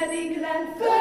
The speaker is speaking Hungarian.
pedig lent föl.